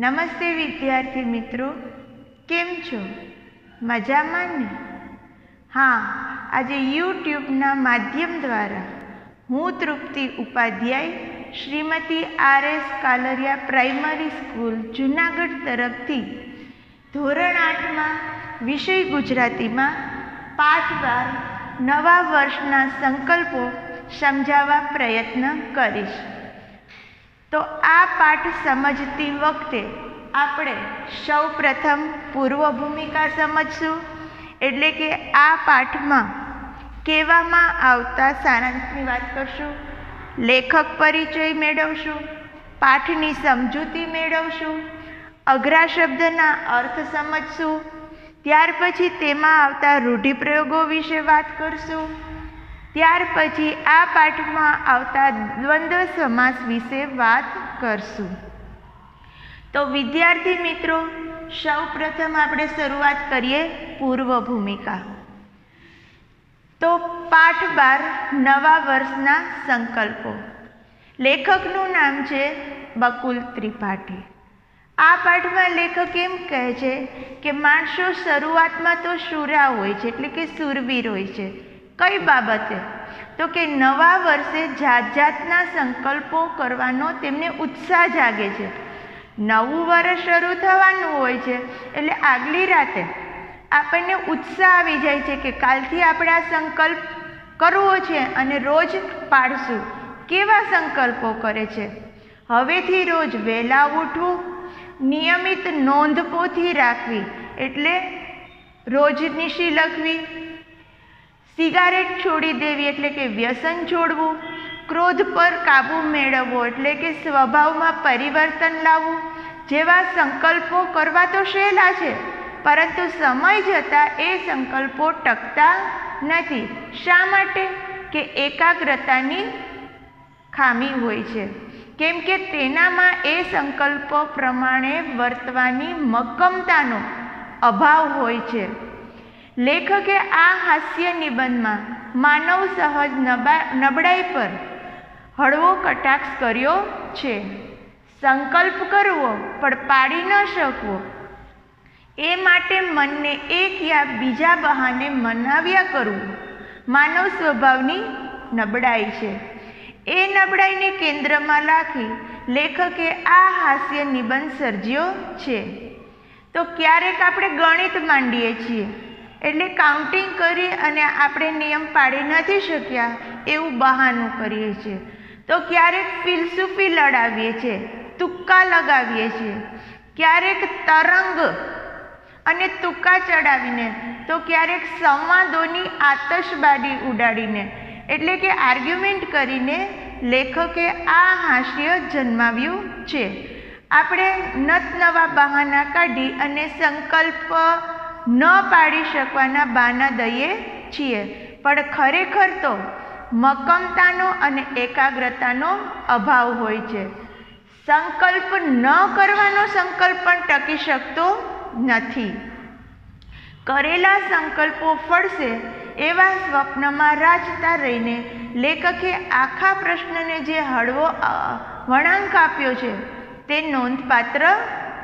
નમસ્તે વિદ્યાર્થી મિત્રો, કેમ છો? મજામાં ને? હા, આજે યુટ્યુબના માધ્યમ દ્વારા હું Trupti Upadhyay Shrimati R S Kalariya primary school, Junagadh તરફથી ધોરણ આઠમાં વિષય ગુજરાતીમાં પાઠ બાર નવા વર્ષના સંકલ્પો સમજાવવા પ્રયત્ન કરીશ. તો આ પાઠ સમજતી વખતે આપણે સૌ પ્રથમ પૂર્વ ભૂમિકા સમજશું. એટલે કે આ પાઠમાં કહેવામાં આવતા સારાંશની વાત કરશું. લેખક પરિચય મેળવશું. પાઠની સમજૂતી મેળવશું. અઘરા શબ્દના અર્થ સમજશું. ત્યાર પછી તેમાં આવતા રૂઢિપ્રયોગો વિશે વાત કરશું. ત્યાર પછી આ પાઠમાં આવતા દ્વંદ્વ સમાસ વિશે વાત કરશું. તો વિદ્યાર્થી મિત્રો, સૌ પ્રથમ આપણે શરૂઆત કરીએ પૂર્વ ભૂમિકા તો પાઠ બાર, નવા વર્ષના સંકલ્પો. લેખકનું નામ છે બકુલ ત્રિપાઠી. આ પાઠમાં લેખક એમ કહે છે કે માણસો શરૂઆતમાં તો શુરા હોય છે, એટલે કે સુરવીર હોય છે. કઈ બાબતે? તો કે નવા વર્ષે જાત જાતના સંકલ્પો કરવાનો તેમને ઉત્સાહ જાગે છે. નવું વર્ષ શરૂ થવાનું હોય છે, એટલે આગલી રાતે આપણને ઉત્સાહ આવી જાય છે કે કાલથી આપણે આ સંકલ્પ કરવો છે અને રોજ પાડશું. કેવા સંકલ્પો કરે છે? હવેથી રોજ વહેલા ઉઠવું, નિયમિત નોંધપોથી રાખવી, એટલે રોજ નિશી લખવી? સિગારેટ છોડી દેવી એટલે કે વ્યસન છોડવું, ક્રોધ પર કાબૂ મેળવવો એટલે કે સ્વભાવમાં પરિવર્તન લાવવું, જેવા સંકલ્પો કરવા તો સહેલા છે, પરંતુ સમય જતાં એ સંકલ્પો ટકતા નથી. શા માટે? કે એકાગ્રતાની ખામી હોય છે. કેમ કે તેનામાં એ સંકલ્પો પ્રમાણે વર્તવાની મક્કમતાનો અભાવ હોય છે. લેખકે આ હાસ્ય નિબંધમાં માનવ સહજ નબળાઈ પર હળવો કટાક્ષ કર્યો છે. સંકલ્પ કરવો, પણ પાડી ન શકવો. એ માટે મનને એક યા બીજા બહાને મનાવ્યા કરવું માનવ સ્વભાવની નબળાઈ છે. એ નબળાઈને કેન્દ્રમાં રાખી લેખકે આ હાસ્ય નિબંધ સર્જ્યો છે. તો ક્યારેક આપણે ગણિત માંડીએ છીએ. એટલે કાઉન્ટિંગ કરી અને આપણે નિયમ પાડી નથી શક્યા, એવું બહાનું કરીએ છીએ. તો ક્યારેક ફિલસૂફી લડાવીએ છીએ, તુક્કા લગાવીએ છીએ. ક્યારેક તરંગ અને તુક્કા ચડાવીને, તો ક્યારેક સંવાદોની આતશબાજી ઉડાડીને, એટલે કે આર્ગ્યુમેન્ટ કરીને લેખકે આ હાસ્ય જન્માવ્યું છે. આપણે નત નવા બહાના કાઢી અને સંકલ્પ ન પાડી શકવાના બાના દઈએ છીએ. પણ ખરેખર તો મક્કમતાનો અને એકાગ્રતાનો અભાવ હોય છે. સંકલ્પ ન કરવાનો સંકલ્પ પણ ટકી શકતો નથી. કરેલા સંકલ્પો ફળશે એવા સ્વપ્નમાં રાજતા રહીને લેખકે આખા પ્રશ્નને જે હળવો વળાંક આપ્યો છે તે નોંધપાત્ર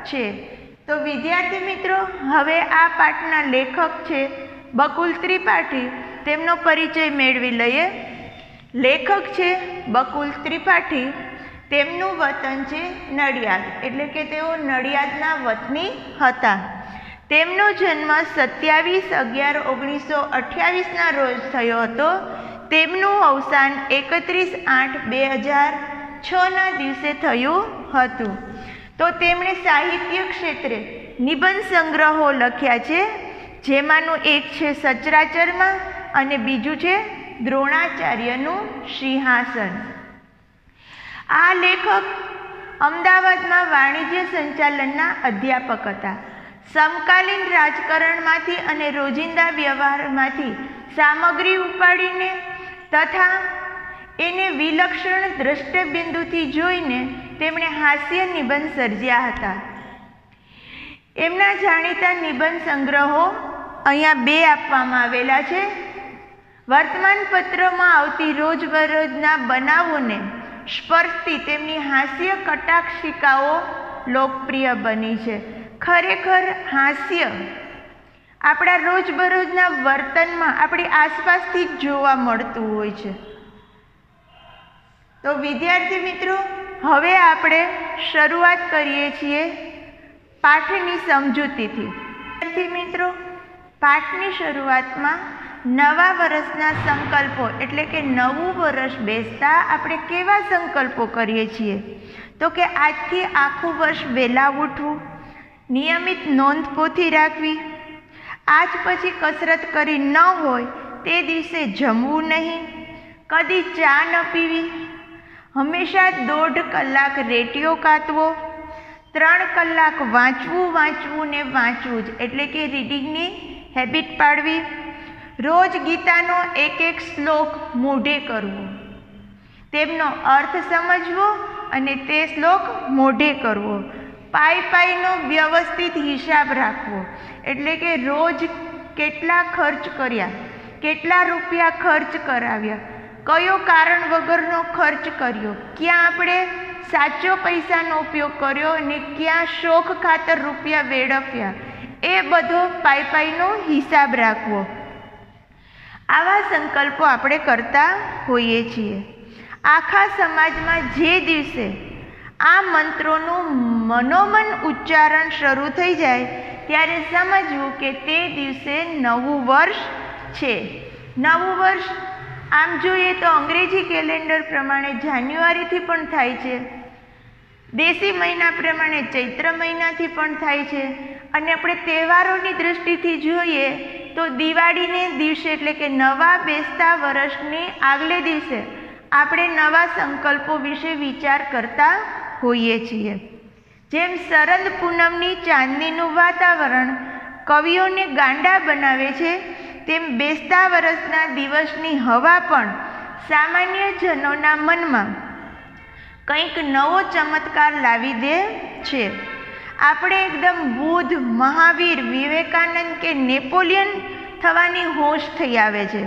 છે. તો વિદ્યાર્થી મિત્રો, હવે આ પાઠના લેખક છે બકુલ ત્રિપાઠી. તેમનો પરિચય મેળવી લઈએ. લેખક છે બકુલ ત્રિપાઠી. તેમનું વતન છે નડિયાદ, એટલે કે તેઓ નડિયાદના વતની હતા. તેમનો જન્મ સત્યાવીસ અગિયાર ઓગણીસો અઠ્યાવીસના રોજ થયો હતો. તેમનું અવસાન એકત્રીસ આઠ બે હજાર છના દિવસે થયું હતું. તો તેમણે સાહિત્ય ક્ષેત્રે નિબંધ સંગ્રહો લખ્યા છે, જેમાંનું એક છે સચરાચરમાં અને બીજું છે દ્રોણાચાર્યનું સિંહાસન. આ લેખક અમદાવાદમાં વાણિજ્ય સંચાલનના અધ્યાપક હતા. સમકાલીન રાજકારણમાંથી અને રોજિંદા વ્યવહારમાંથી સામગ્રી ઉપાડીને તથા એને વિલક્ષણ દ્રષ્ટબિંદુથી જોઈને તેમણે હાસ્ય નિબંધ સર્જ્યા હતા. એમના જાણીતા નિબંધ સંગ્રહો અહીંયા બે આપવામાં આવેલા છે. વર્તમાન પત્રમાં આવતી રોજબરોજના બનાવોને સ્પર્શતી તેમની હાસ્ય કટાક્ષિકાઓ લોકપ્રિય બની છે. ખરેખર હાસ્ય આપણા રોજબરોજના વર્તનમાં આપણી આસપાસથી જ જોવા મળતું હોય છે. તો વિદ્યાર્થી મિત્રો, હવે આપણે શરૂઆત કરીએ છીએ પાઠની સમજૂતીથી. વિદ્યાર્થી મિત્રો, પાઠની શરૂઆતમાં નવા વર્ષના સંકલ્પો, એટલે કે નવું વર્ષ બેસતા આપણે કેવા સંકલ્પો કરીએ છીએ? તો કે આજથી આખું વર્ષ વહેલા ઉઠવું, નિયમિત નોંધ પોથી રાખવી, આજ પછી કસરત કરી ન હોય તે દિવસે જમવું નહીં, કદી ચા ન પીવી હંમેશા દોઢ કલાક રેડિયો કાતવો, ત્રણ કલાક વાંચવું વાંચવું ને વાંચવું જ. એટલે કે રીડિંગની હેબિટ પાડવી. રોજ ગીતાનો એક એક શ્લોક મોઢે કરવો. તેમનો અર્થ સમજવો અને તે શ્લોક મોઢે કરવો. પાઈ પાઈનો વ્યવસ્થિત હિસાબ રાખવો. એટલે કે રોજ કેટલા ખર્ચ કર્યા, કેટલા રૂપિયા ખર્ચ કરાવ્યા કયો કારણ વગરનો ખર્ચ કર્યો? ક્યાં આપણે સાચો પૈસાનો ઉપયોગ કર્યો અને ક્યાં શોખ ખાતર રૂપિયા વેડફ્યા? એ બધો પાઈ પાઈનો હિસાબ રાખવો. આવા સંકલ્પો આપણે કરતા હોઈએ છીએ. આખા સમાજમાં જે દિવસે આ મંત્રોનું મનોમન ઉચ્ચારણ શરૂ થઈ જાય, ત્યારે સમજવું કે તે દિવસે નવું વર્ષ છે. નવું વર્ષ આમ જોઈએ તો અંગ્રેજી કેલેન્ડર પ્રમાણે જાન્યુઆરીથી પણ થાય છે. દેશી મહિના પ્રમાણે ચૈત્ર મહિનાથી પણ થાય છે. અને આપણે તહેવારોની દૃષ્ટિથી જોઈએ તો દિવાળીને દિવસે એટલે કે નવા બેસતા વર્ષની આગલે દિવસે આપણે નવા સંકલ્પો વિશે વિચાર કરતા હોઈએ છીએ. જેમ શરદ પૂનમની ચાંદનીનું વાતાવરણ કવિઓને ગાંડા બનાવે છે તેમ બેસતા વર્ષના દિવસની હવા પણ સામાન્ય જનોના મનમાં કંઈક નવો ચમત્કાર લાવી દે છે. આપણે એકદમ બુદ્ધ, મહાવીર, વિવેકાનંદ કે નેપોલિયન થવાની હોશ થઈ આવે છે.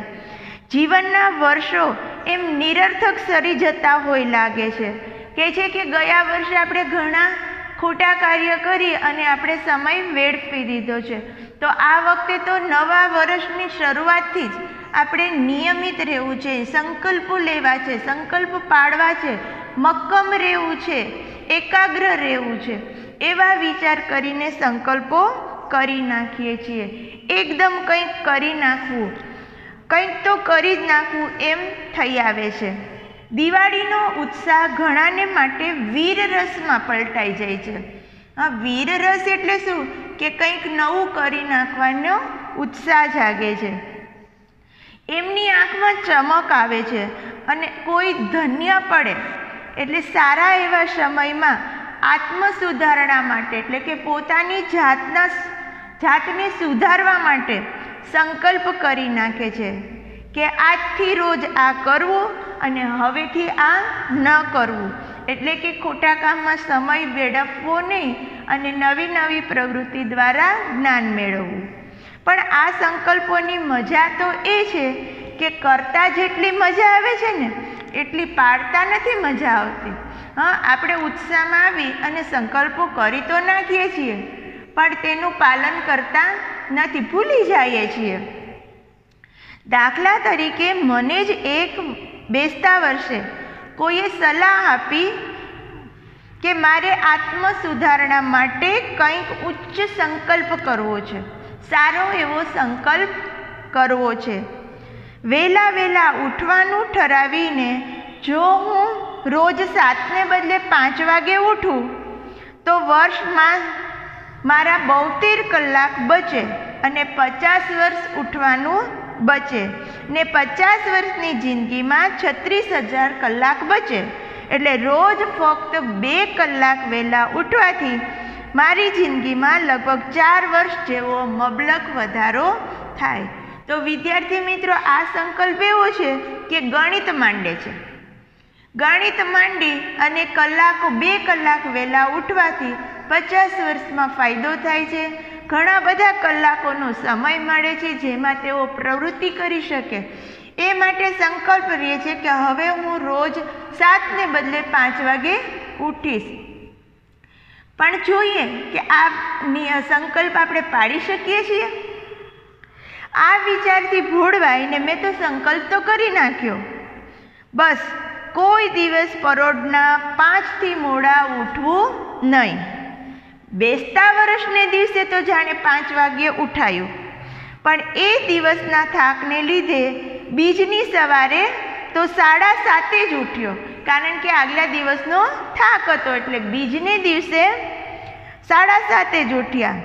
જીવનના વર્ષો એમ નિરર્થક સરી જતા હોય લાગે છે. કે છે કે ગયા વર્ષે આપણે ઘણા ખોટા કાર્ય કરી અને આપણે સમય વેડફી દીધો છે. તો આ વખતે તો નવા વર્ષની શરૂઆતથી જ આપણે નિયમિત રહેવું છે, સંકલ્પો લેવા છે, સંકલ્પ પાડવા છે, મક્કમ રહેવું છે, એકાગ્ર રહેવું છે. એવા વિચાર કરીને સંકલ્પો કરી નાખીએ છીએ. એકદમ કંઈક કરી નાખવું. કંઈક તો કરી જ નાખવું એમ થઈ આવે છે. દિવાળીનો ઉત્સાહ ઘણાને માટે વીર રસમાં પલટાઈ જાય છે. હા વીર રસ એટલે શું? કે કંઈક નવું કરી નાખવાનો ઉત્સાહ જાગે છે. એમની આંખમાં ચમક આવે છે અને કોઈ ધન્ય પડે, એટલે સારા એવા સમયમાં આત્મ સુધારણા માટે, એટલે કે પોતાની જાતના જાતને સુધારવા માટે સંકલ્પ કરી નાખે છે કે આજથી રોજ આ કરવું અને હવેથી આ ન કરવું. એટલે કે ખોટા કામમાં સમય વેડફવો નહીં અને નવી નવી પ્રવૃત્તિ દ્વારા જ્ઞાન મેળવવું. પણ આ સંકલ્પોની મજા તો એ છે કે કરતા જેટલી મજા આવે છે ને, એટલી પાડતા નથી મજા આવતી. હા, આપણે ઉત્સાહમાં આવી અને સંકલ્પો કરી તો નાખીએ છીએ, પણ તેનું પાલન કરતા નથી, ભૂલી જઈએ છીએ. દાખલા તરીકે મને જ એક બેસતા વર્ષે કોઈએ સલાહ આપી કે મારે આત્મ સુધારણા માટે કંઈક ઉચ્ચ સંકલ્પ કરવો છે. સારો એવો સંકલ્પ કરવો છે. વહેલા વહેલા ઉઠવાનું ઠરાવીને જો હું રોજ સાતને બદલે પાંચ વાગે ઉઠું, તો વર્ષમાં મારા બોતેર કલાક બચે અને પચાસ વર્ષ ઉઠવાનું બચે. ને પચાસ વર્ષની જિંદગીમાં છત્રીસ હજાર કલાક બચે. એટલે રોજ ફક્ત બે કલાક વહેલા ઉઠવાથી મારી જિંદગીમાં લગભગ ચાર વર્ષ જેવો મબલક વધારો થાય. તો વિદ્યાર્થી મિત્રો, આ સંકલ્પ એવો છે કે ગણિત માંડે છે. ગણિત માંડી અને કલાકો બે કલાક વહેલા ઉઠવાથી પચાસ વર્ષમાં ફાયદો થાય છે ઘણા બધા કલાકોનો સમય મળે છે જેમાં તેઓ પ્રવૃત્તિ કરી શકે. એ માટે સંકલ્પ રહે છે કે હવે હું રોજ સાતને બદલે પાંચ વાગે ઉઠીશ. પણ જોઈએ કે આ સંકલ્પ આપણે પાડી શકીએ છીએ? આ વિચારથી ભોળવાઈને મેં તો સંકલ્પ તો કરી નાખ્યો. બસ, કોઈ દિવસ પરોઢના પાંચથી મોડા ઉઠવું નહીં. બેસતા વર્ષને દિવસે તો જાણે પાંચ વાગ્યે ઉઠાયું. પણ એ દિવસના થાકને લીધે બીજની સવારે તો સાડા સાતે જ ઉઠ્યો. કારણ કે આગલા દિવસનો થાક હતો એટલે બીજને દિવસે સાડા સાતે જ ઉઠ્યા.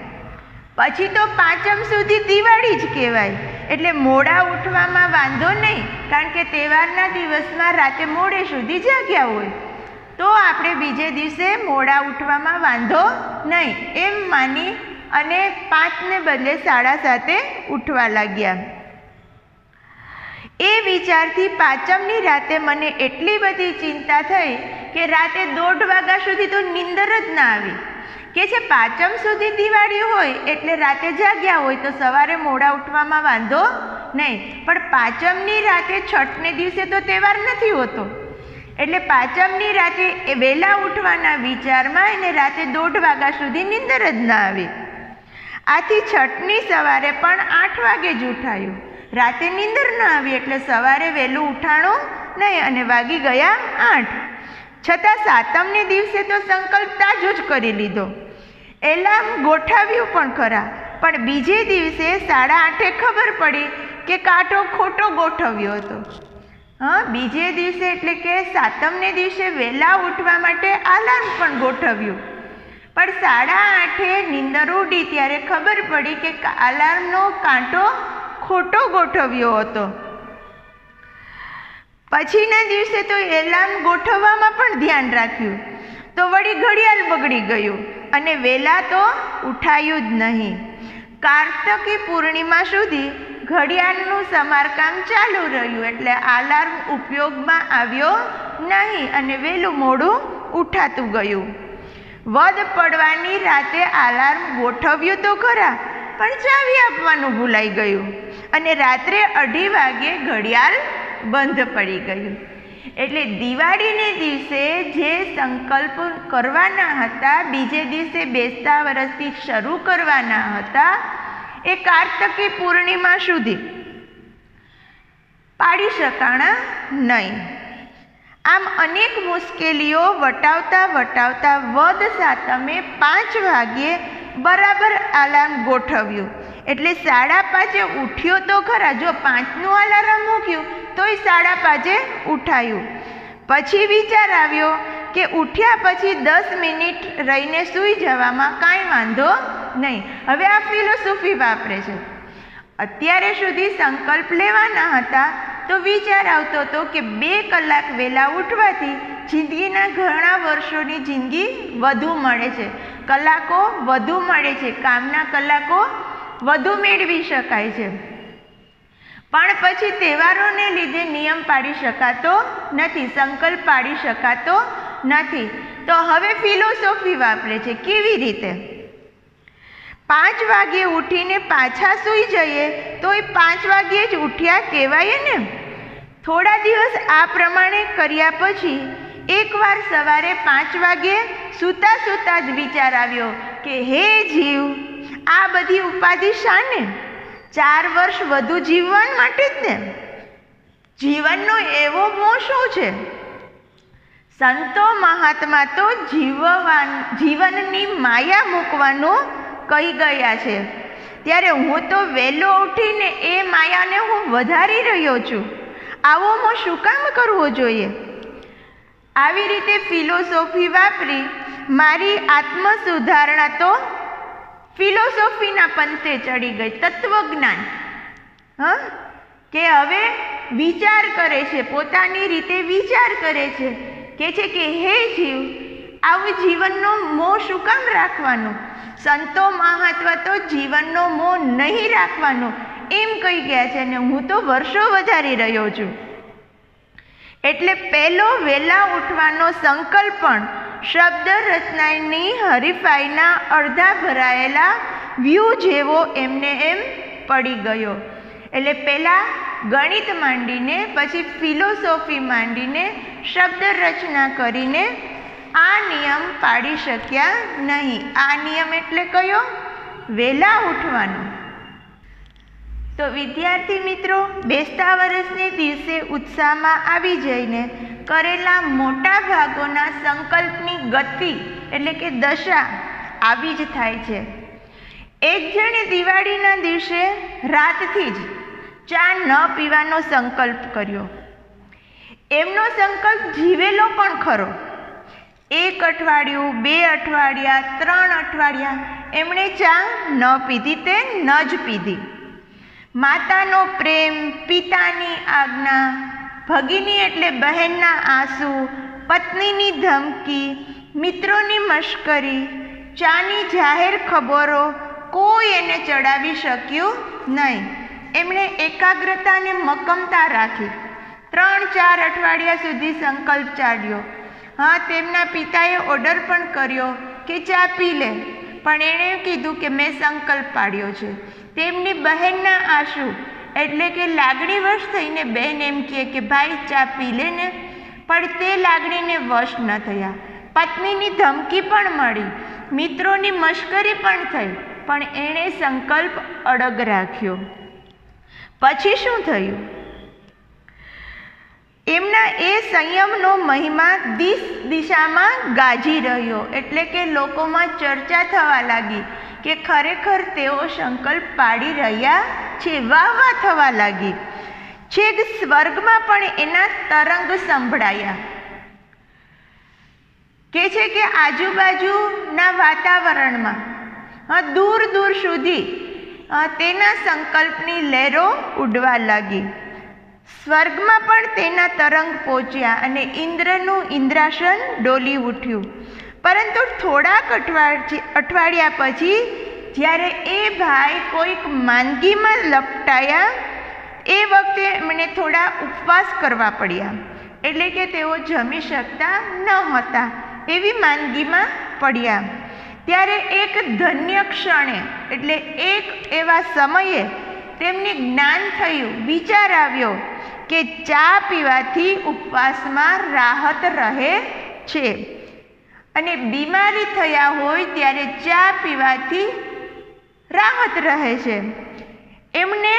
પછી તો પાંચમ સુધી દિવાળી જ કહેવાય. એટલે મોડા ઉઠવામાં વાંધો નહીં, કારણ કે તહેવારના દિવસમાં રાતે મોડે સુધી જાગ્યા હોય. તો આપણે બીજે દિવસે મોડા ઉઠવામાં વાંધો નહીં, એમ માની અને પાંચને બદલે સાડા સાતે ઉઠવા લાગ્યા. એ વિચારથી પાંચમની રાતે મને એટલી બધી ચિંતા થઈ કે રાતે દોઢ વાગ્યા સુધી તો નીંદર જ ના આવી. કે છે પાંચમ સુધી દિવાળી હોય એટલે રાતે જાગ્યા હોય તો સવારે મોડા ઉઠવામાં વાંધો નહીં, પણ પાંચમની રાતે છઠને દિવસે તો તહેવાર નથી હોતો. એટલે પાંચમની રાતે એ વહેલા ઉઠવાના વિચારમાં એને રાતે દોઢ વાગ્યા સુધી નીંદર જ ના આવી. આથી છઠની સવારે પણ આઠ વાગે જ ઉઠાયું. રાતે નીંદર ન આવી એટલે સવારે વહેલું ઉઠાણું નહીં અને વાગી ગયા આઠ. છતાં સાતમને દિવસે તો સંકલ્પ તાજો જ કરી લીધો. એલાર્મ ગોઠવ્યું પણ ખરા, પણ બીજે દિવસે સાડા આઠે ખબર પડી કે કાંટો ખોટો ગોઠવ્યો હતો. હા, બીજે દિવસે એટલે કે સાતમને દિવસે વહેલા ઉઠવા માટે આલાર્મ પણ ગોઠવ્યું. પણ સાડા આઠે નીંદર ઉડી ત્યારે ખબર પડી કે આલાર્મનો કાંટો ખોટો ગોઠવ્યો હતો. પછીના દિવસે તો એલાર્મ ગોઠવવામાં પણ ધ્યાન રાખ્યું. તો વળી ઘડિયાળ બગડી ગયું અને વહેલા તો ઉઠાયું જ નહીં. કાર્તકી પૂર્ણિમા સુધી ઘડિયાળનું સમારકામ ચાલુ રહ્યું એટલે આલાર્મ ઉપયોગમાં આવ્યો નહીં અને વહેલું મોડું ઉઠાતું ગયું. વધ પડવાની રાતે આલાર્મ ગોઠવ્યું તો ખરા, પણ ચાવી આપવાનું ભૂલાઈ ગયું અને રાત્રે અઢી વાગે ઘડિયાળ બંધ પડી ગયું. એટલે દિવાળીને દિવસે જે સંકલ્પ કરવાના હતા, બીજે દિવસે બેસતા વર્ષથી શરૂ કરવાના હતા એ કાર્તકી પૂર્ણિમા સુધી. પાડી શકાણા નહીં. આમ અનેક મુશ્કેલીઓ વટાવતા વટાવતા વદ સાતમે પાંચ વાગ્યે બરાબર આલાર્મ ગોઠવ્યું. એટલે સાડા પાંચે ઉઠ્યો તો ખરા. જો પાંચનું અલાર્મ મૂક્યું, તોય સાડા પાંચે ઉઠાયું. પછી વિચાર આવ્યો કે ઉઠ્યા પછી દસ મિનિટ રહીને સૂઈ જવામાં કાંઈ વાંધો નહીં. હવે આ ફિલોસોફી વાપરે છે. અત્યારે સુધી સંકલ્પ લેવાના હતા, તો વિચાર આવતો હતો કે બે કલાક વહેલા ઉઠવાથી જિંદગીના ઘણા વર્ષોની જિંદગી વધુ મળે છે. કલાકો વધુ મળે છે. કામના કલાકો વધુ મેળવી શકાય છે. પણ પછી તહેવારોને લીધે નિયમ પાડી શકાતો નથી, સંકલ્પ પાડી શકાતો નથી. તો હવે ફિલોસોફી વાપરે છે. કેવી રીતે? પાંચ વાગ્યે ઉઠીને પાછા સૂઈ જઈએ તો એ પાંચ વાગ્યે જ ઉઠ્યા કહેવાય ને? થોડા દિવસ આ પ્રમાણે કર્યા પછી એકવાર સવારે પાંચ વાગ્યે સૂતા સૂતા જ વિચાર આવ્યો કે, હે જીવ, આ બધી ઉપાધિ શાને? ચાર વર્ષ વધુ જીવવા માટે જ ને? જીવનનો એવો મોહ શું છે? સંતો મહાત્મા તો જીવવાન, જીવનની માયા મૂકવાનું કહી ગયા છે. ત્યારે હું તો વહેલો ઉઠીને એ માયાને હું વધારી રહ્યો છું. આવો હું શું કામ કરવો જોઈએ? આવી રીતે ફિલોસોફી વાપરી મારી આત્મસુધારણા તો ફિલોસોફીના પંથે ચડી ગઈ, તત્વજ્ઞાન. હ? કે હવે વિચાર કરે છે, પોતાની રીતે વિચાર કરે છે. કે છે કે, હે જીવ આવું જીવનનો મોહ શું કામ રાખવાનું? સંતો મહાત્વ તો જીવનનો મોહ નહીં રાખવાનો. એમ કહી ગયા છે અને હું તો વર્ષો વધારી રહ્યો છું. એટલે પહેલો વહેલા ઉઠવાનો સંકલ્પ પણ શબ્દ રચનાની હરીફાઈના અડધા ભરાયેલા વ્યૂ જેવો એમને એમ પડી ગયો. એટલે પહેલાં ગણિત માંડીને, પછી ફિલોસોફી માંડીને, શબ્દ રચના કરીને આ નિયમ પાડી શક્યા નહીં. આ નિયમ એટલે કયો? વહેલા ઉઠવાનું. તો વિદ્યાર્થી મિત્રો, બેસતા વર્ષને દિવસે ઉત્સાહમાં આવી જઈને કરેલા મોટા ભાગોના સંકલ્પની ગતિ એટલે કે દશા આવી જ થાય છે. એક જણે દિવાળીના દિવસે રાતથી જ ચા ન પીવાનો સંકલ્પ કર્યો. એમનો સંકલ્પ જીવેલો પણ ખરો. એક અઠવાડિયું, બે અઠવાડિયા, ત્રણ અઠવાડિયા. એમણે ચા ન પીધી તે ન જ પીધી. માતાનો પ્રેમ, પિતાની આજ્ઞા, ભગીની એટલે બહેનના આંસુ, પત્નીની ધમકી, મિત્રોની મશ્કરી, ચાની જાહેર ખબરો કોઈ એને ચડાવી શક્યું નહીં. એમણે એકાગ્રતાને મક્કમતા રાખી. ત્રણ ચાર અઠવાડિયા સુધી સંકલ્પ ચાલ્યો. હા, તેમના પિતાએ ઓર્ડર પણ કર્યો કે ચા પી લે. પણ એણે કીધું કે મેં સંકલ્પ પાડ્યો છે. તેમની બહેનના આંસુ, એટલે કે લાગણીવશ થઈને બહેન એમ કહે કે, ભાઈ, ચા પી લે ને. પણ તે લાગણીને વશ ન થયા. પત્નીની ધમકી પણ મળી. મિત્રોની મશ્કરી પણ થઈ. પણ એણે સંકલ્પ અડગ રાખ્યો. પછી શું થયું? એમના એ સંયમનો મહિમા દિશ દિશામાં ગાજી રહ્યો એટલે કે લોકોમાં ચર્ચા થવા લાગી કે ખરેખર તેઓ સંકલ્પ પાડી રહ્યા છે, વાહ વાહ થવા લાગી. છેક સ્વર્ગમાં પણ એના તરંગ સંભળાયા. કે છે કે આજુબાજુના વાતાવરણમાં દૂર દૂર સુધી તેના સંકલ્પની લહેરો ઉડવા લાગી. સ્વર્ગમાં પણ તેના તરંગ પહોંચ્યા અને ઇન્દ્રનું ઇન્દ્રાસન ડોલી ઉઠ્યું. પરંતુ થોડાક અઠવાડિયા પછી જ્યારે એ ભાઈ કોઈક માંદગીમાં લપટાયા, એ વખતે એમને થોડા ઉપવાસ કરવા પડ્યા. એટલે કે તેઓ જમી શકતા ન હતા, એવી માંદગીમાં પડ્યા. ત્યારે એક ધન્ય ક્ષણે, એટલે એક એવા સમયે તેમને જ્ઞાન થયું, વિચાર આવ્યો કે ચા પીવાથી ઉપવાસમાં રાહત રહે છે. અને બીમારી થયા હોય ત્યારે ચા પીવાથી રાહત રહે છે. એમને,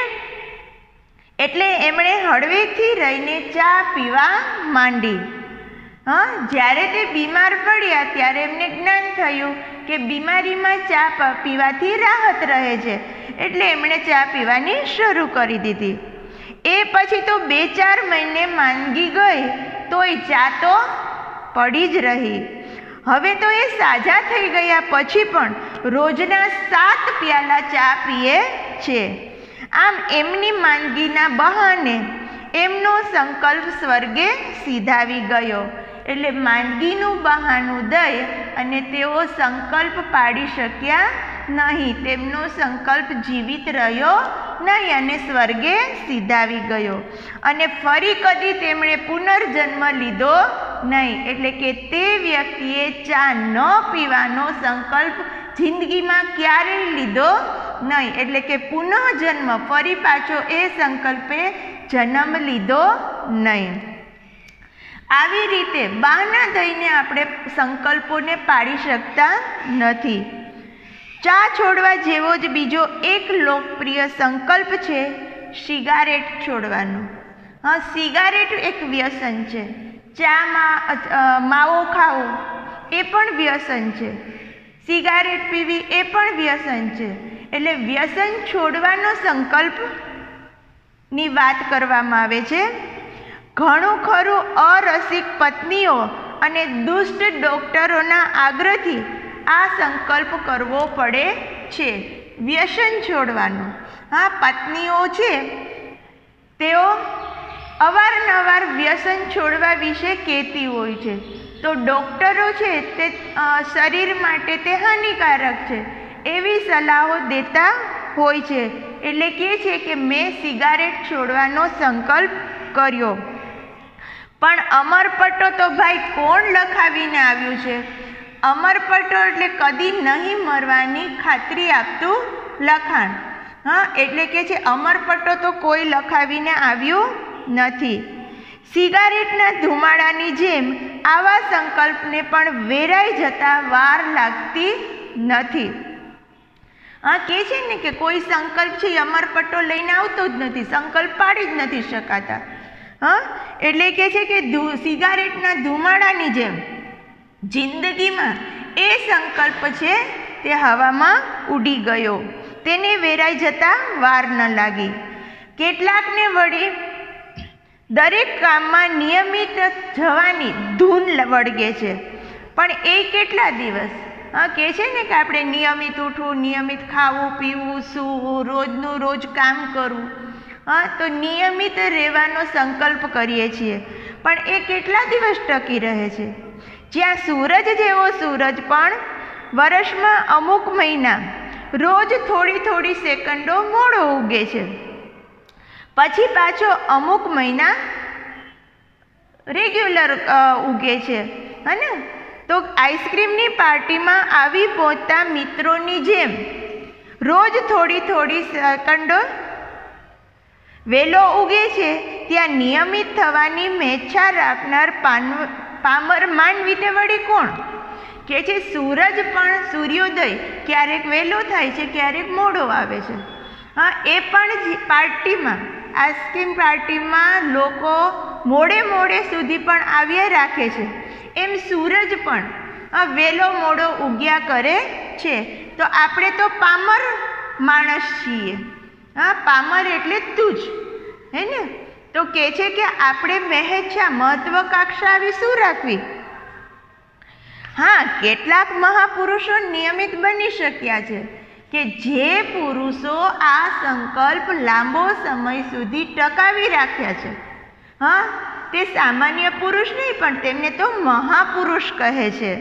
એટલે એમણે હળવેથી રહીને ચા પીવા માંડી. હા, જ્યારે તે બીમાર પડ્યા ત્યારે એમને જ્ઞાન થયું કે બીમારીમાં ચા પીવાથી રાહત રહે છે. એટલે એમણે ચા પીવાની શરૂ કરી દીધી. એ પછી તો બે ચાર મહિને માંદગી ગઈ, તોય ચા તો પડી જ રહી. હવે તો એ સાજા થઈ ગયા પછી પણ રોજના સાત પ્યાલા ચા પીએ છે. આમ એમની માંદગીના બહાને એમનો સંકલ્પ સ્વર્ગે સીધાવી ગયો. એટલે માંદગીનું બહાનું દઈ અને તેઓ સંકલ્પ પાડી શક્યા નહીં. તેમનો સંકલ્પ જીવિત રહ્યો નહીં અને સ્વર્ગે સીધાવી ગયો. અને ફરી કદી તેમણે પુનર્જન્મ લીધો નહીં. એટલે કે તે વ્યક્તિએ ચા ન પીવાનો સંકલ્પ જિંદગીમાં ક્યારેય લીધો નહીં. એટલે કે પુનઃજન્મ ફરી પાછો એ સંકલ્પે જન્મ લીધો નહીં. આવી રીતે બહાના દઈને આપણે સંકલ્પોને પાડી શકતા નથી. ચા છોડવા જેવો જ બીજો એક લોકપ્રિય સંકલ્પ છે સિગારેટ છોડવાનો. હા, સિગારેટ એક વ્યસન છે. ચામાં માવો ખાવો, એ પણ વ્યસન છે. સિગારેટ પીવી એ પણ વ્યસન છે. એટલે વ્યસન છોડવાનો સંકલ્પની વાત કરવામાં આવે છે. ઘણું ખરું અરસિક પત્નીઓ અને દુષ્ટ ડોક્ટરોના આગ્રહથી આ સંકલ્પ કરવો પડે છે. વ્યસન છોડવાનું. હા, પત્નીઓ છે. તેઓ અવારનવાર વ્યસન છોડવા વિશે કહેતી હોય છે. તો ડૉક્ટરો છે તે શરીર માટે તે હાનિકારક છે. એવી સલાહો દેતા હોય છે. એટલે કહે છે કે, મેં સિગારેટ છોડવાનો સંકલ્પ કર્યો. પણ અમરપટ્ટો તો ભાઈ કોણ લખાવીને આવ્યું છે? અમરપટ્ટો એટલે કદી નહીં મરવાની ખાતરી આપતું લખાણ. હા, એટલે કે છે અમરપટ્ટો તો કોઈ લખાવીને આવ્યું નથી. સિગારેટના ધુમાડાની જેમ આવા સંકલ્પને પણ વેરાઈ જતા વાર લાગતી નથી. હા કહે છે ને કે કોઈ સંકલ્પ છે અમરપટ્ટો લઈને આવતો જ નથી, સંકલ્પ પાડી જ નથી શકાતા. હા? એટલે કે છે કે સિગારેટના ધુમાડાની જેમ જિંદગીમાં એ સંકલ્પ છે તે હવામાં ઉડી ગયો. તેને વેરાઈ જતાં વાર ન લાગી. કેટલાકને વળી દરેક કામમાં નિયમિત જવાની ધૂન વળગે છે. પણ એ કેટલા દિવસ? હા, કે છે ને કે આપણે નિયમિત ઉઠવું, નિયમિત ખાવું, પીવું, સૂવું, રોજનું રોજ કામ કરવું. હા, તો નિયમિત રહેવાનો સંકલ્પ કરીએ છીએ. પણ એ કેટલા દિવસ ટકી રહે છે? જ્યાં સૂરજ જેવો સૂરજ પણ વર્ષમાં અમુક મહિના, રોજ થોડી થોડી સેકન્ડો મોડો ઉગે છે. પછી પાછો અમુક મહિના રેગ્યુલર ઉગે છે. હને? તો આઈસ્ક્રીમની પાર્ટીમાં આવી પહોંચતા મિત્રોની જેમ, રોજ થોડી થોડી સેકન્ડો વેલો ઉગે છે, ત્યાં નિયમિત થવાની મેચ્છા રાખનાર પાન, પામર માનવી વળી કોણ? કે છે સૂરજ પણ સૂર્યોદય, ક્યારેક વહેલો થાય છે, ક્યારેક મોડો આવે છે. હા, એ પણ પાર્ટીમાં, આઈસ્ક્રીમ પાર્ટીમાં લોકો મોડે મોડે સુધી પણ આવ્યા રાખે છે. એમ સૂરજ પણ વહેલો મોડો ઉગ્યા કરે છે. તો આપણે તો પામર માણસ છીએ. હા, પામર એટલે તું જ. હે ને? તો કે છે કે આપણે મહેચ્છા મહત્વકાંક્ષા આવી શું રાખવી? હા, કેટલાક મહાપુરુષો નિયમિત બની શક્યા છે કે જે પુરુષો આ સંકલ્પ લાંબો સમય સુધી ટકાવી રાખ્યા છે. હા, તે સામાન્ય પુરુષ નહીં, પણ તેમને તો મહાપુરુષ કહે છે.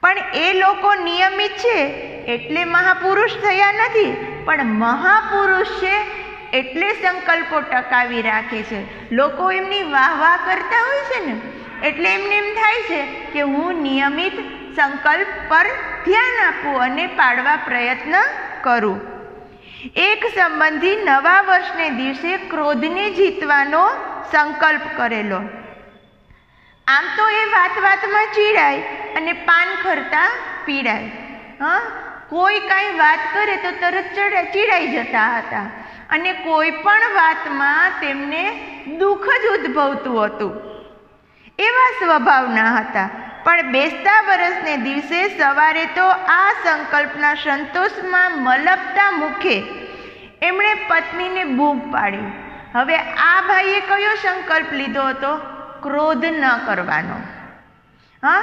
પણ એ લોકો નિયમિત છે એટલે મહાપુરુષ થયા નથી. પણ મહાપુરુષ છે એટલે સંકલ્પો ટકાવી રાખે છે. લોકો એમની વાહ વાહ કરતા હોય છે ને, એટલે એમને એમ થાય છે કે હું નિયમિત સંકલ્પ પર ધ્યાન આપું અને પાડવા પ્રયત્ન કરું. એક સંબંધી નવા વર્ષને દિવસે ક્રોધને જીતવાનો સંકલ્પ કરેલો. આમ તો એ વાત વાતમાં ચીડાય અને પાન ખરતા પીડાય. હા? કોઈ કાંઈ વાત કરે તો તરત ચડે, ચીડાઈ જતા હતા. અને કોઈ પણ વાતમાં તેમને દુઃખ જ ઉદ્ભવતું હતું. એવા સ્વભાવના હતા. પણ બેસતા વરસને દિવસે સવારે તો આ સંકલ્પના સંતોષમાં મલપતા મુખે એમણે પત્નીને બૂમ પાડી. હવે આ ભાઈએ કયો સંકલ્પ લીધો હતો? ક્રોધ ન કરવાનો. હા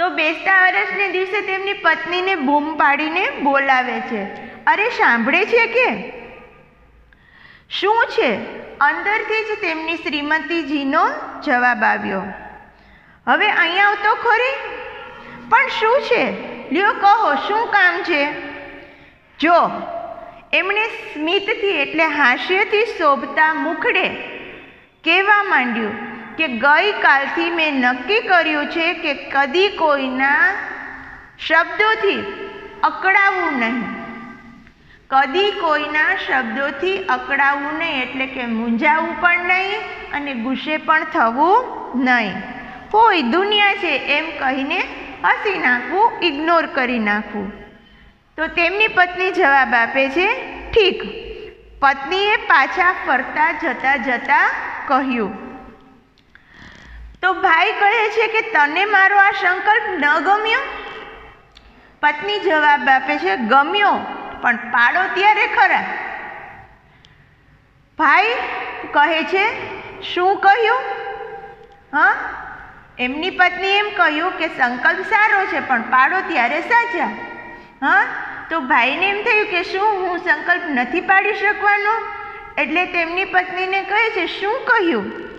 તો બેસતા વર્ષને દિવસે તેમની પત્નીને બૂમ પાડીને બોલાવે છે. અરે, સાંભળે છે કે? શું છે? અંદરથી જ તેમની શ્રીમતીજીનો જવાબ આવ્યો. હવે અહીંયા આવતો ખરી? પણ શું છે? લ્યો, કહો, શું કામ છે? જો, એમણે સ્મિતથી એટલે હાસ્યથી શોભતા મુખડે કહેવા માંડ્યું કે ગઈકાલથી મેં નક્કી કર્યું છે કે કદી કોઈના શબ્દોથી અકળાવું નહીં. કદી કોઈના શબ્દોથી અકળાવું નહીં એટલે કે મૂંઝાવું પણ નહીં અને ગુસ્સે પણ થવું નહીં. કોઈ દુનિયા છે એમ કહીને હસી નાખવું ઇગ્નોર કરી નાખવું. તો તેમની પત્ની જવાબ આપે છે, ઠીક. પત્નીએ પાછા ફરતા જતા જતા કહ્યું તો ભાઈ કહે છે કે તને મારો આ સંકલ્પ ન ગમ્યો? પત્ની જવાબ આપે છે, ગમ્યો, પણ પાડો ત્યારે ખરા. ભાઈ કહે છે, શું કહ્યું? હા? એમની પત્ની એમ કહ્યું કે, સંકલ્પ સારો છે, પણ પાડો ત્યારે સાચા. હા? તો ભાઈને એમ થયું કે, શું હું સંકલ્પ નથી પાડી શકવાનો? એટલે તેમની પત્નીને કહે છે, શું કહ્યું?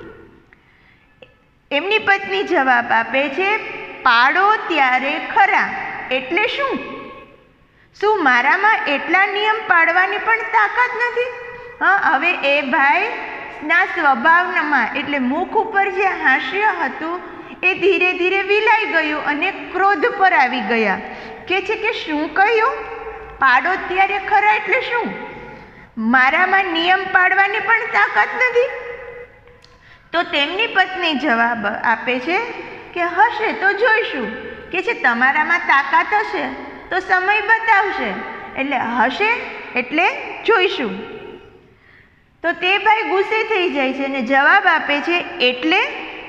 એમની પત્ની જવાબ આપે છે, પાડો ત્યારે ખરા. એટલે શું? શું મારામાં એટલા નિયમ પાડવાની પણ તાકાત નથી? હા, હવે એ ભાઈ ના સ્વભાવમાં એટલે મુખ ઉપર જે હાસ્ય હતું, એ ધીરે ધીરે વિલાઈ ગયું અને ક્રોધ પર આવી ગયા. કે છે કે શું કહ્યું? પાડો ત્યારે ખરા એટલે શું? મારામાં નિયમ પાડવાની પણ તાકાત નથી? તો તેમની પત્ની જવાબ આપે છે કે, હશે તો જોઈશું. કે છે, તમારામાં તાકાત હશે તો સમય બતાવશે. એટલે હશે એટલે જોઈશું. તો તે ભાઈ ગુસ્સે થઈ જાય છે અને જવાબ આપે છે, એટલે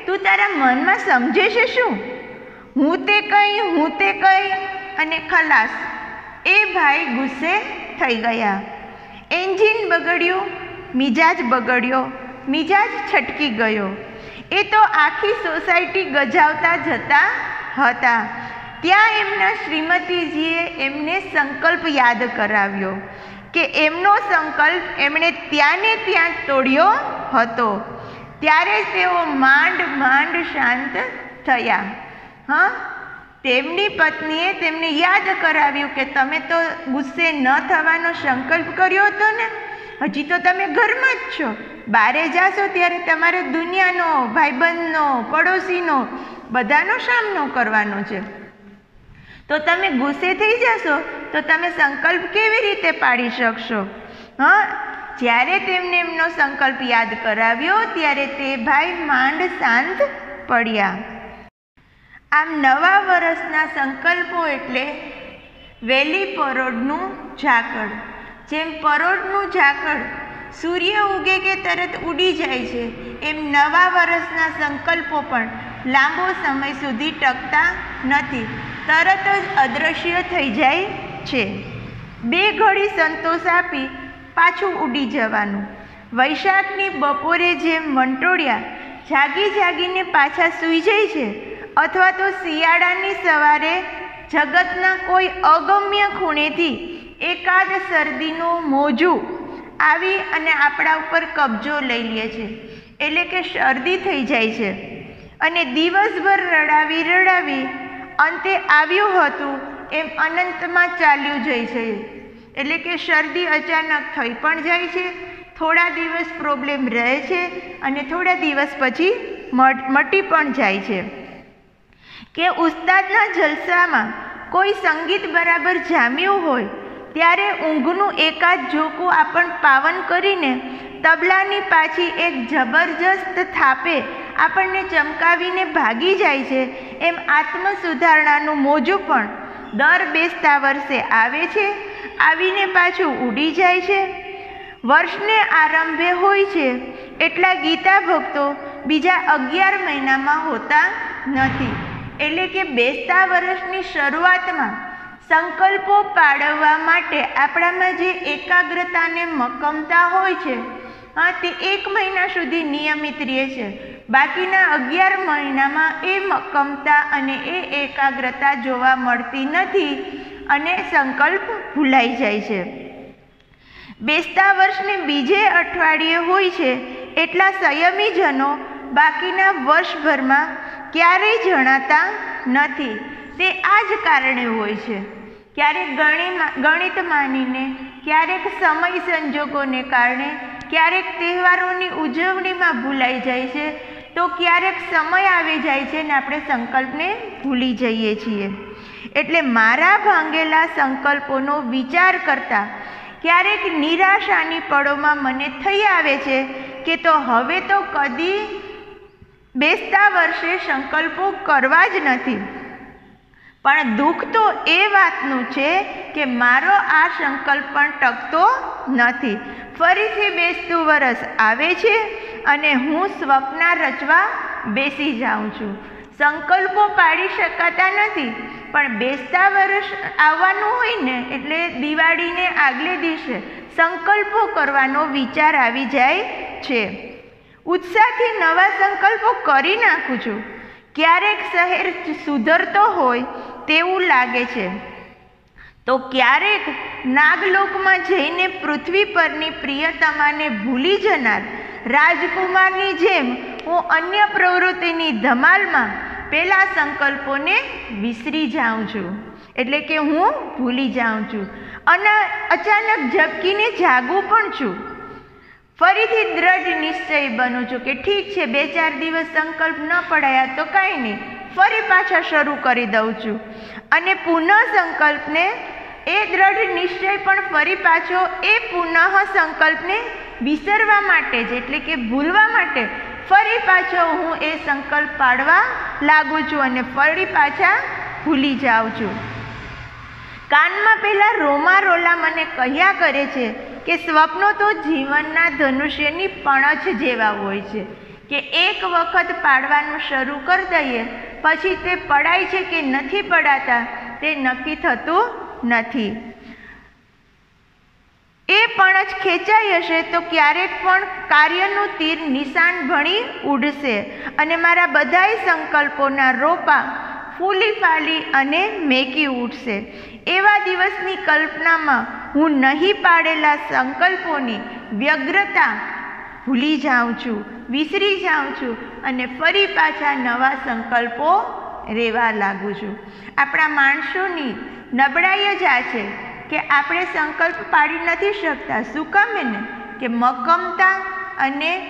તું તારા મનમાં સમજે છે શું? હું તે કંઈ, હું તે કંઈ. અને ખલાસ, એ ભાઈ ગુસ્સે થઈ ગયા. એન્જિન બગડ્યું, મિજાજ બગડ્યો મિજાજ છટકી ગયો. એ તો આખી સોસાયટી ગજાવતા જતા હતા. ત્યાં એમના શ્રીમતીજીએ એમને સંકલ્પ યાદ કરાવ્યો કે એમનો સંકલ્પ એમણે ત્યાં ને ત્યાં તોડ્યો હતો. ત્યારે તેઓ માંડ માંડ શાંત થયા. હા? તેમની પત્નીએ તેમને યાદ કરાવ્યું કે તમે તો ગુસ્સે ન થવાનો સંકલ્પ કર્યો હતો ને? હજી તો તમે ઘરમાં જ છો. બારે જાશો ત્યારે તમારે દુનિયાનો, ભાઈબંધનો, પડોશીનો, બધાનો સામનો કરવાનો છે. તો તમે ગુસ્સે થઈ જશો તો તમે સંકલ્પ કેવી રીતે પાડી શકશો? હા? જ્યારે તેમને એમનો સંકલ્પ યાદ કરાવ્યો ત્યારે તે ભાઈ માંડ શાંત પડ્યા. આમ નવા વર્ષના સંકલ્પો એટલે વેલી પરોઢનું ઝાકળ. જેમ પરોઢનું ઝાકળ સૂર્ય ઉગે કે તરત ઉડી જાય છે, એમ નવા વર્ષના સંકલ્પો પણ લાંબો સમય સુધી ટકતા નથી, તરત જ અદૃશ્ય થઈ જાય છે. બે ઘડી સંતોષ આપી પાછું ઉડી જવાનું. વૈશાખની બપોરે જેમ વંટોળિયા જાગી જાગીને પાછા સૂઈ જાય છે, અથવા તો શિયાળાની સવારે જગતના કોઈ અગમ્ય ખૂણેથી એકાદ શરદીનું મોજું આવી અને આપણા ઉપર કબજો લઈ લે છે. એટલે કે શરદી થઈ જાય છે. અને દિવસભર રડાવી રડાવી અંતે આવ્યું હતું એમ અનંતમાં ચાલ્યું જાય છે. એટલે કે શરદી અચાનક થઈ પણ જાય છે. થોડા દિવસ પ્રોબ્લેમ રહે છે અને થોડા દિવસ પછી મટી પણ જાય છે. કે ઉસ્તાદના જલસામાં કોઈ સંગીત બરાબર જામ્યું હોય ત્યારે ઊંઘનું એકાદ ઝોકું આપણ પાવન કરીને તબલાની પાછી એક જબરજસ્ત થાપે આપણને ચમકાવીને ભાગી જાય છે. એમ આત્મ સુધારણાનું મોજું પણ દર બેસતા વર્ષે આવે છે, આવીને પાછું ઉડી જાય છે. વર્ષને આરંભે હોય છે, એટલા ગીતા ભક્તો બીજા અગિયાર મહિનામાં હોતા નથી. એટલે કે બેસતા વર્ષની શરૂઆતમાં સંકલ્પો પાડવા માટે આપણામાં જે એકાગ્રતાને મક્કમતા હોય છે, હા, તે એક મહિના સુધી નિયમિત રહે છે. બાકીના અગિયાર મહિનામાં એ મક્કમતા અને એ એકાગ્રતા જોવા મળતી નથી અને સંકલ્પ ભૂલાઈ જાય છે. બેસતા વર્ષને બીજે અઠવાડિયે હોય છે, એટલા સંયમીજનો બાકીના વર્ષભરમાં ક્યારેય જણાતા નથી. તે આ જ કારણે હોય છે. ક્યારેક ગણિત માનીને, ક્યારેક સમય સંજોગોને કારણે, ક્યારેક તહેવારોની ઉજવણીમાં ભૂલાઈ જાય છે, તો ક્યારેક સમય આવી જાય છે ને આપણે સંકલ્પને ભૂલી જઈએ છીએ. એટલે મારા ભાંગેલા સંકલ્પોનો વિચાર કરતાં, ક્યારેક નિરાશાની પળોમાં મને થઈ આવે છે કે તો હવે તો કદી બેસતા વર્ષે સંકલ્પો કરવા જ નથી. પણ દુઃખ તો એ વાતનું છે કે મારો આ સંકલ્પ પણ ટકતો નથી. ફરીથી બેસતું વરસ આવે છે અને હું સ્વપ્ન રચવા બેસી જાઉં છું. સંકલ્પો પાડી શકાતા નથી, પણ બેસતા વર્ષ આવવાનું હોય ને એટલે દિવાળીને આગલે દિવસે સંકલ્પો કરવાનો વિચાર આવી જાય છે. ઉત્સાહથી નવા સંકલ્પો કરી નાખું છું. ક્યારેક શહેર સુધરતો હોય તેવું લાગે છે. તો ક્યારેક નાગલોકમાં જઈને પૃથ્વી પરની પ્રિયતમાને ભૂલી જનાર રાજકુમારની જેમ હું અન્ય પ્રવૃત્તિની ધમાલમાં પેલા સંકલ્પોને વિસરી જાઉં છું. એટલે કે હું ભૂલી જાઉં છું. અને અચાનક ઝબકીને જાગું પણ છું. ફરીથી દ્રઢ નિશ્ચય બનું છું કે ઠીક છે, બે ચાર દિવસ સંકલ્પ ન પડાયા તો કાંઈ નહીં, ફરી પાછા શરૂ કરી દઉં છું. અને પુનઃ સંકલ્પને એ દ્રઢ નિશ્ચય પણ ફરી પાછો એ પુનઃ સંકલ્પને વિસરવા માટે જ એટલે કે ભૂલવા માટે, ફરી પાછો હું એ સંકલ્પ પાડવા લાગુ છું અને ફરી પાછા ભૂલી જાઉં છું. કાનમાં પહેલાં રોમા રોલા મને કહ્યા કરે છે કે સ્વપ્નો તો જીવનના ધનુષ્યની પણછ જેવા હોય છે. કે એક વખત પાડવાનું શરૂ કરી દઈએ, પછી તે પડાય છે કે નથી પડાતા, તે નક્કી થતું નથી. એ પણછ ખેંચાઈ હશે તો ક્યારેક પણ કાર્યનું તીર નિશાન ભણી ઉડશે અને મારા બધાય સંકલ્પોના રોપા ફૂલી ફાલી અને મેકી ઉઠશે એવા દિવસની કલ્પનામાં હું નહીં પાડેલા સંકલ્પોની વ્યગ્રતા ભૂલી જાઉં છું, વિસરી જાઉં છું અને ફરી પાછા નવા સંકલ્પો રહેવા લાગું છું. આપણા માણસોની નબળાઈ જ આ છે કે આપણે સંકલ્પ પાડી નથી શકતા. શું કમેને કે મક્કમતા અને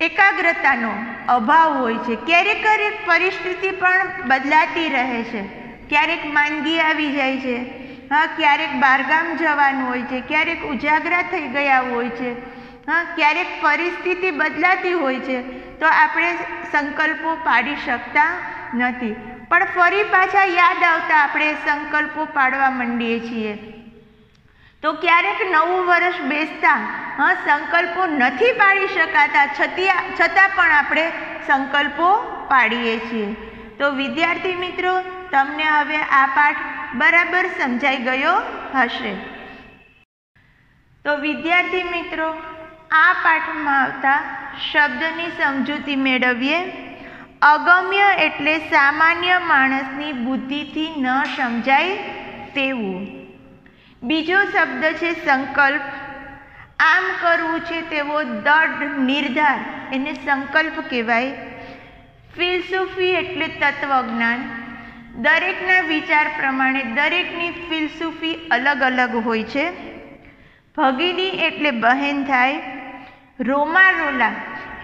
એકાગ્રતાનો અભાવ હોય છે. ક્યારેક ક્યારેક પરિસ્થિતિ પણ બદલાતી રહે છે. ક્યારેક માંદગી આવી જાય છે. હા, ક્યારેક બહારગામ જવાનું હોય છે, ક્યારેક ઉજાગરા થઈ ગયા હોય છે, હા, ક્યારેક પરિસ્થિતિ બદલાતી હોય છે, તો આપણે સંકલ્પો પાડી શકતા નથી. પણ ફરી પાછા યાદ આવતા આપણે સંકલ્પો પાડવા માંડીએ છીએ. તો ક્યારેક નવું વર્ષ બેસતા, હા, સંકલ્પો નથી પાડી શકાતા છતાં છતાં પણ આપણે સંકલ્પો પાડીએ છીએ. તો વિદ્યાર્થી મિત્રો, તમને હવે આ પાઠ બરાબર સમજાઈ ગયો હશે. તો વિદ્યાર્થી મિત્રો, આ પાઠમાં આવતા શબ્દની સમજૂતી મેળવીએ. અગમ્ય એટલે સામાન્ય માણસની બુદ્ધિથી ન સમજાય તેવું. બીજો શબ્દ છે સંકલ્પ. આમ કરવું છે તેવો દઢ નિર્ધાર, એને સંકલ્પ કહેવાય. ફિલસૂફી એટલે તત્વજ્ઞાન. દરેકના વિચાર પ્રમાણે દરેકની ફિલસૂફી અલગ અલગ હોય છે. ભગીની એટલે બહેન થાય. રોમારોલા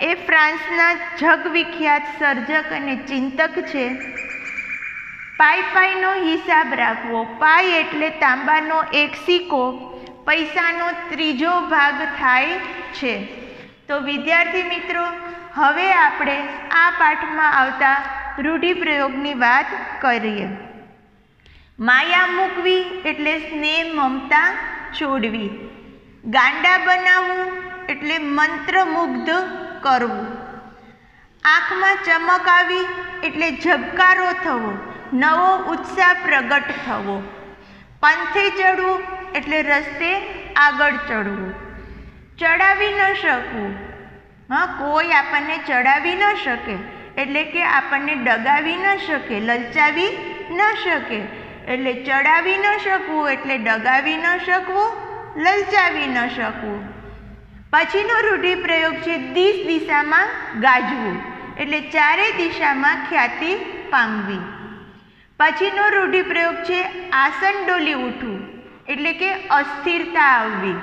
એ ફ્રાન્સના જગવિખ્યાત સર્જક અને ચિંતક છે. પાઈ પાઈનો હિસાબ રાખવો, પાઈ એટલે તાંબાનો એક સિક્કો, પૈસાનો ત્રીજો ભાગ થાય છે. તો વિદ્યાર્થી મિત્રો, હવે આપણે આ પાઠમાં આવતા રૂઢિપ્રયોગની વાત કરીએ. માયા મૂકવી એટલે સ્નેહ મમતા છોડવી. ગાંડા બનાવવું એટલે મંત્રમુગ્ધ કરવું. આંખમાં ચમક આવી એટલે ઝબકારો થવો, નવો ઉત્સાહ પ્રગટ થવો. પંથે ચડવું એટલે રસ્તે આગળ ચડવું. ચડાવી ન શકવું. હા, કોઈ આપણને ચડાવી ન શકે. એટલે કે આપણને ડગાવી ન શકે, લલચાવી ન શકે. એટલે ચડાવી ન શકવું, એટલે ડગાવી ન શકવું, લલચાવી ન શકવું. પછીનો રૂઢિપ્રયોગ છે દિશ દિશામાં ગાજવું, એટલે ચારે દિશામાં ખ્યાતિ પામવી. પછીનો રૂઢિપ્રયોગ છે આસન ડોલી ઉઠવું, એટલે કે અસ્થિરતા આવવી.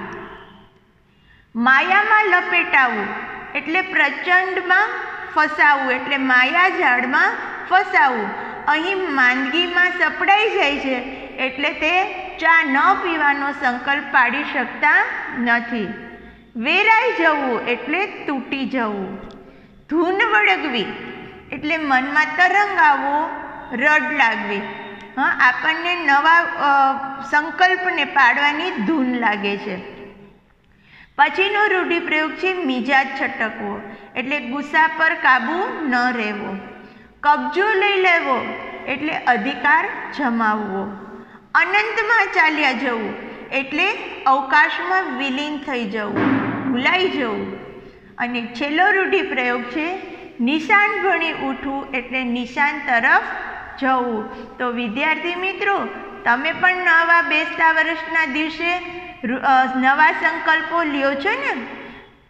માયામાં લપેટાવું, એટલે પ્રચંડમાં ફસાવવું એટલે માયા ઝાડમાં ફસાવવું અહીં માંદગીમાં સપડાઈ જાય છે એટલે તે ચા ન પીવાનો સંકલ્પ પાડી શકતા નથી. વેરાઈ જવું એટલે તૂટી જવું. ધૂન વળગવી એટલે મનમાં તરંગ આવવો, રડ લાગવી. હા, આપણને નવા સંકલ્પને પાડવાની ધૂન લાગે છે. પછીનો રૂઢિપ્રયોગ છે મિજાજ છટકવો, એટલે ગુસ્સા પર કાબૂ ન રહેવો. કબજો લઈ લેવો, એટલે અધિકાર જમાવવો. અનંતમાં ચાલ્યા જવું, એટલે અવકાશમાં વિલીન થઈ જવું, ભૂલાઈ જવું. અને છેલ્લો રૂઢિપ્રયોગ છે નિશાન ભણી ઉઠવું, એટલે નિશાન તરફ જવું. તો વિદ્યાર્થી મિત્રો, તમે પણ નવા બેસતા વર્ષના દિવસે નવા સંકલ્પો લ્યો છો ને?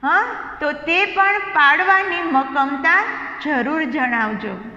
હા? તો તે પણ પાડવાની મક્કમતા જરૂર જણાવજો.